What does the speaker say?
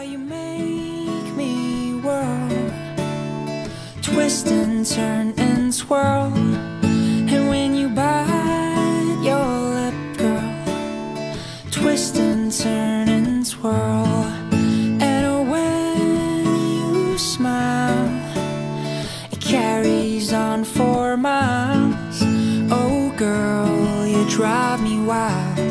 how you make me whirl Twist and turn and swirl And when you bite your lip, girl Twist and turn and swirl And when you smile It carries on for miles. Oh girl, you drive me wild.